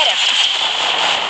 Pera.